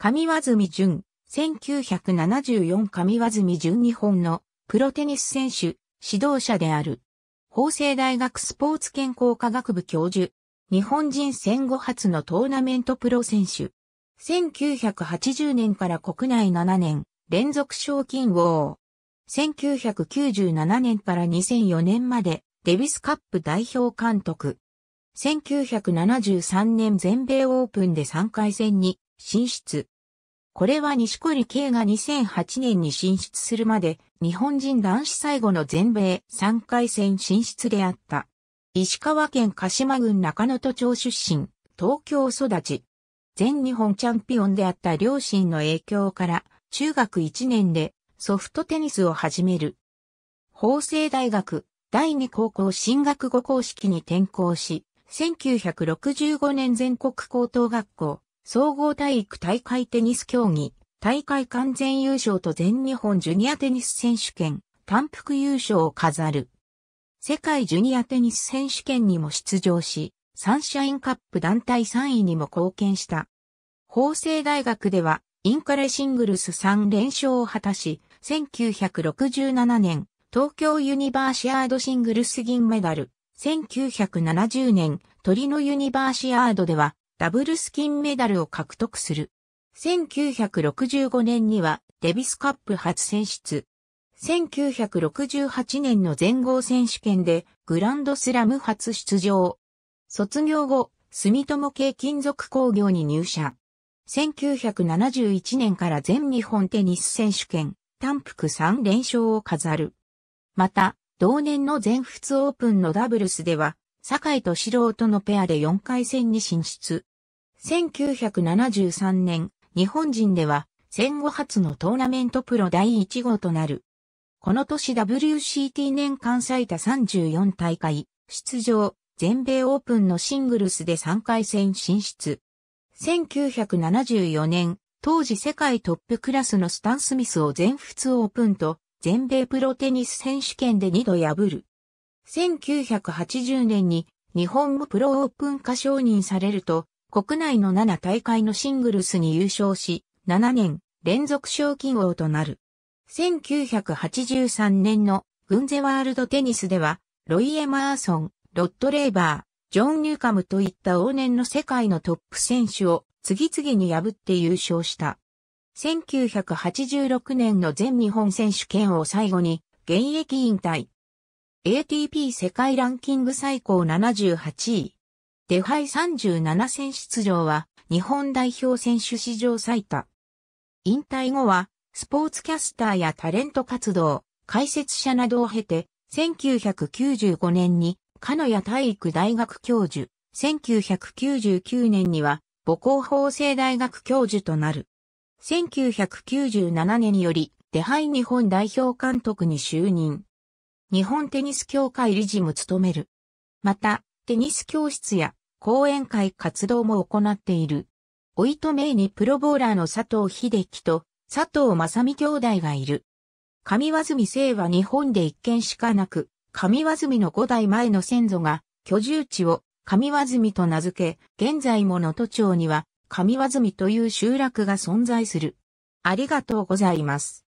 上和住淳、1974上和住淳日本のプロテニス選手、指導者である。法政大学スポーツ健康科学部教授。日本人戦後初のトーナメントプロ選手。1980年から国内7年連続賞金王。1997年から2004年までデビスカップ代表監督。1973年全米オープンで3回戦に進出。これは西堀圭が2008年に進出するまで日本人男子最後の全米3回戦進出であった。石川県鹿島郡中野都町出身、東京育ち。全日本チャンピオンであった両親の影響から中学1年でソフトテニスを始める。法政大学第二高校進学後公式に転校し、1965年全国高等学校総合体育大会テニス競技大会完全優勝と全日本ジュニアテニス選手権単幅優勝を飾る。世界ジュニアテニス選手権にも出場し、サンシャインカップ団体3位にも貢献した。法政大学ではインカレシングルス3連勝を果たし、1967年、東京ユニバーシアードシングルス銀メダル、1970年、トリノユニバーシアードでは、ダブルス金メダルを獲得する。1965年には、デビスカップ初選出。1968年の全豪選手権で、グランドスラム初出場。卒業後、住友系金属工業に入社。1971年から全日本テニス選手権、単幅3連勝を飾る。また、同年の全仏オープンのダブルスでは、坂井と素人のペアで4回戦に進出。1973年、日本人では戦後初のトーナメントプロ第1号となる。この年 WCT 年間最多34大会、出場、全米オープンのシングルスで3回戦進出。1974年、当時世界トップクラスのスタン・スミスを全仏オープンと全米プロテニス選手権で2度破る。1980年に日本でプロオープン化承認されると、国内の7大会のシングルスに優勝し、7年連続賞金王となる。1983年のグンゼワールドテニスでは、ロイ・エマーソン、ロッド・レーバー、ジョン・ニューカムといった往年の世界のトップ選手を次々に破って優勝した。1986年の全日本選手権を最後に現役引退。ATP 世界ランキング最高78位。デハイ37戦出場は日本代表選手史上最多。引退後はスポーツキャスターやタレント活動、解説者などを経て、1995年に鹿谷体育大学教授、1999年には母校法政大学教授となる。1997年より、手配日本代表監督に就任。日本テニス協会理事も務める。また、テニス教室や講演会活動も行っている。おいとめいにプロボーラーの佐藤秀樹と佐藤正美兄弟がいる。上和住姓は日本で一軒しかなく、上和住の五代前の先祖が居住地を上和住と名付け、現在も能登町には上和住という集落が存在する。ありがとうございます。